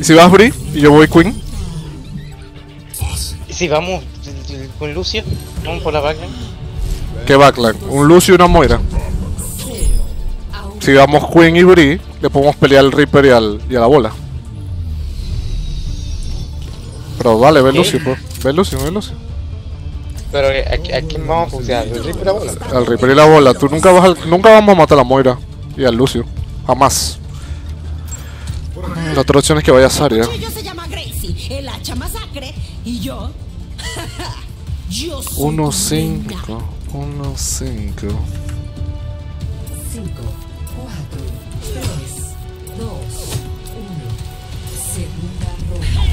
¿Y si vas Bri y yo voy Queen? ¿Y si vamos con Lucio? Vamos por la backline. ¿Qué backline? Un Lucio y una Moira. Si vamos Queen y Bri, le podemos pelear al Reaper y, al, y a la bola. Pero vale, ve ¿Qué? Lucio, pues. Ve Lucio, ve Lucio. Pero eh, ¿a, a quién vamos a funcionar? ¿El Reaper y la bola? Al Reaper y la bola. Tú nunca vas al- nunca vamos a matar a la Moira y al Lucio. Jamás. La otra opción es que vaya a. Yo se llama Gracie, el hacha masacre, y yo. yo soy. 1-5. tu reina. 1-5. 5, 4, 3, 2, 1. Segunda ronda.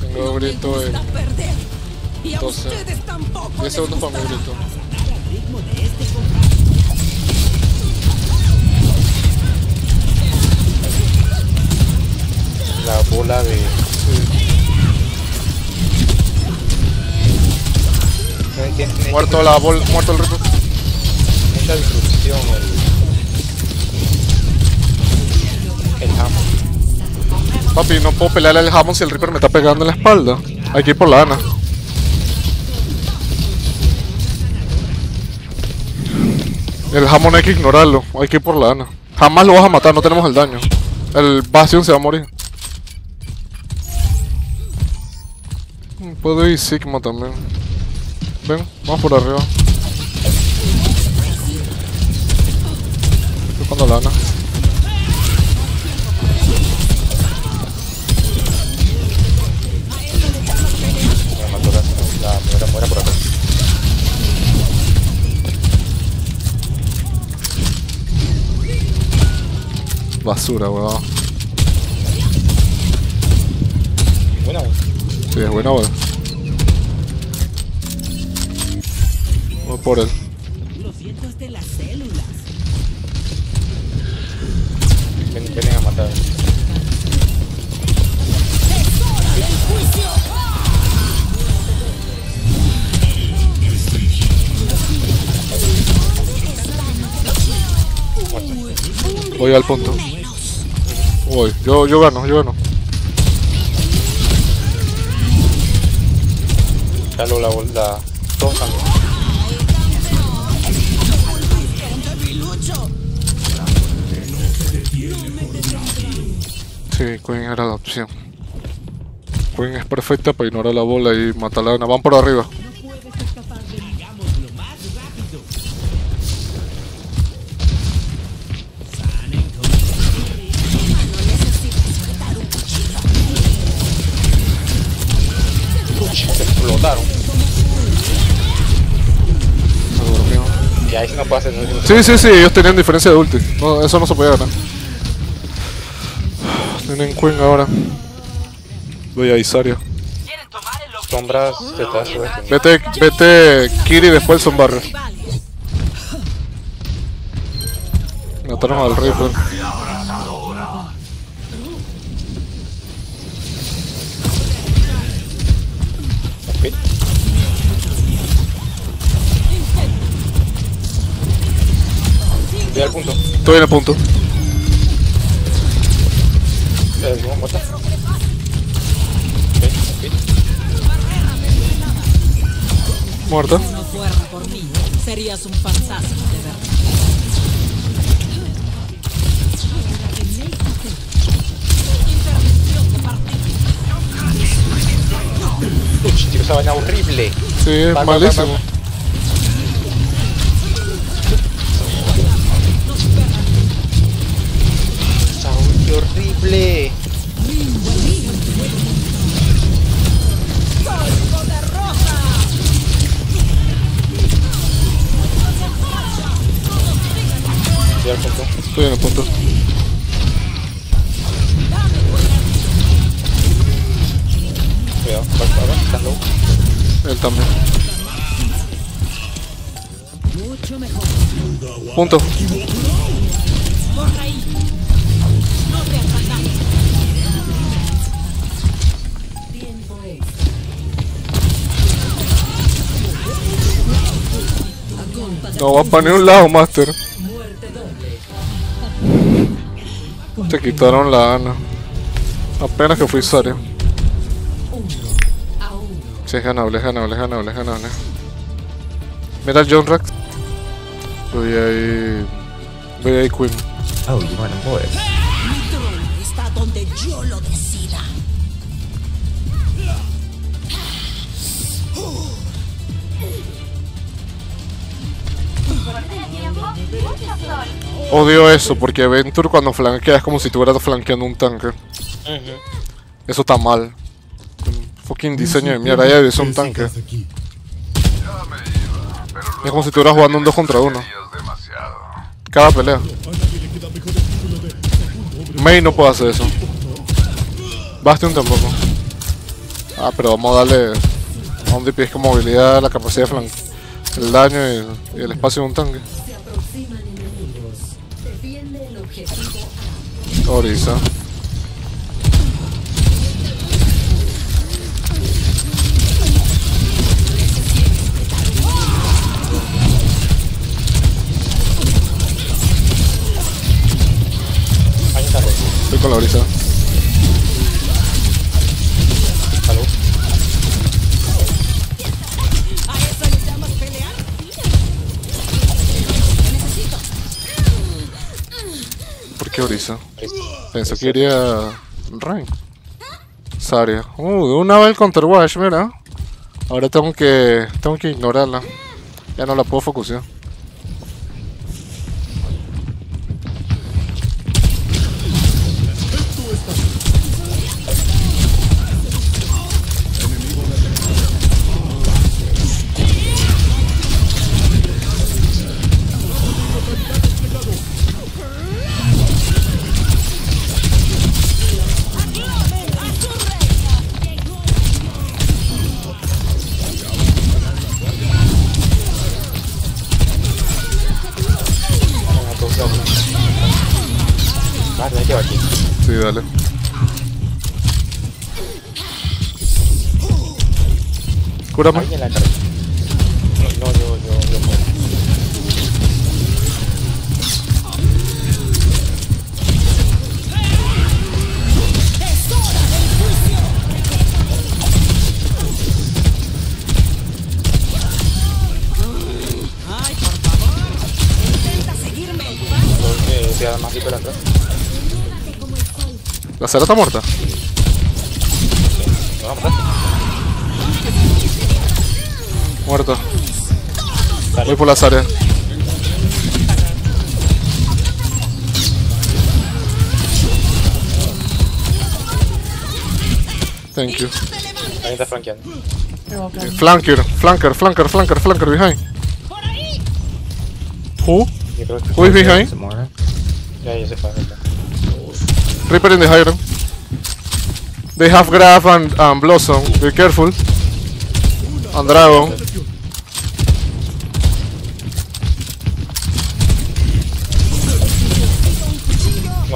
Tengo grito a 12. ustedes tampoco. 10 les segundos para mi grito. La bola de... Muerto la bola, muerto el Reaper. Mucha disrupción el... El Hammond. Papi, no puedo pelearle al Hammond si el Reaper me está pegando en la espalda. Hay que ir por la Ana. El Hammond hay que ignorarlo. Hay que ir por la Ana. Jamás lo vas a matar, no tenemos el daño. El Bastion se va a morir. Puedo ir Sigma también. Ven, vamos por arriba. Estoy con la Ana. Me mató la... La muera, muera por acá. Basura, weón. Buena, Sí, es buena, weón. Él. Los vientos de las células. ven, vienen a matar. Voy al punto. Voy, yo, yo gano, yo gano. Calo la también. Sí, Queen era la opción. Queen es perfecta para ignorar la bola y matar la Ana. Van por arriba. Se explotaron. Se durmió. Y ahí sí no puede hacer. Sí, sí, sí, ellos tenían diferencia de ulti. No, eso no se podía ganar. Tienen Queen ahora. Voy a Isaria. Sombras subiendo. Vete, vete Kiri después son barrios. Mataron al Reaper. Ok. Estoy al punto. Estoy en el punto. Ok, ok. Muerta. No fuera por mí, serías un fantástico de verdad. Uch, tío, esa vaina horrible. Sí, es Va, va, va, malísimo. Ulti horrible. Estoy al punto. Estoy en el punto. Él también. Mucho mejor. Punto. No va para ni un lado, Master. Te quitaron la Ana. Apenas que fui Saria. Sí, es ganable, es ganable, es ganable, es ganable. Mira el John Rack. Voy ahí. Voy ahí Queen. Oh, you want a voice? Mi trono está donde yo lo decida. Odio eso, porque Venture cuando flanquea es como si estuvieras flanqueando un tanque. Eso está mal. Fucking diseño de mierda, ya es un tanque. Es como si estuvieras jugando un 2 contra 1. Cada pelea. May no puede hacer eso. Bastion tampoco. Ah, pero vamos a darle a un DPS con movilidad, la capacidad de flank, el daño y, y el espacio de un tanque. Orisa. Estoy con la Orisa. Qué Orisa? Listo. Pensé que iría Rain. Saria. Uh, una vez el counterwash, mira. Ahora tengo que. tengo que ignorarla. Ya no la puedo focusear. Cúrame. Alguien la carga. No, yo, yo, yo más atrás. La Sara está muerta. ¿No Muerta. Voy por la Sara. Thank you. Ahí está flanqueando. Flanker, flanker, flanker, flanker, flanker behind. Who? Who is behind? More. ya, se fue. Reaper in the high ground. They have Graph and, and Blossom. Be careful. And Dragon.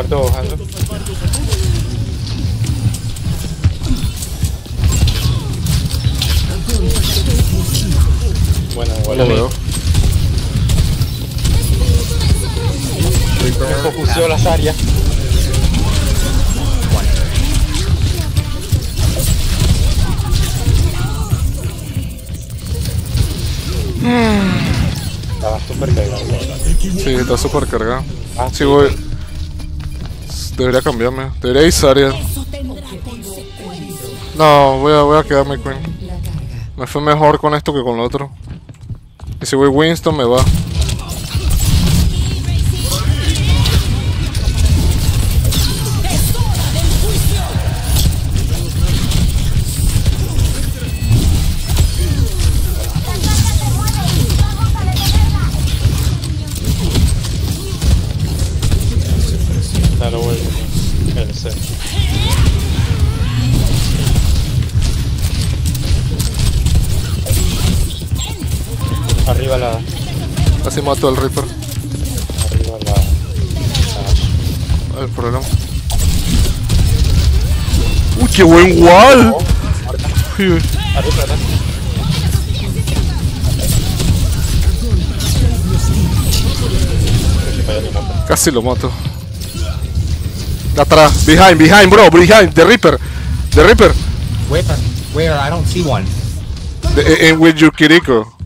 Muerto Hanzo. Bueno, Lo igual veo. las áreas. Estaba súper cargado. Sí, está súper cargado. Ah, Sí, voy. Debería cambiarme. Debería ir Zarya. No, voy a, voy a quedarme Queen. Me fue mejor con esto que con lo otro. Y si voy Winston me va. Así mato al Reaper. Arriba la. El problema. ¡Uy, qué buen wall! Arriba atrás. Casi lo mato. Atrás. Behind, behind, bro. Behind. The Reaper. The Reaper. Where? Where? I don't see one. The, in with your Kiriko.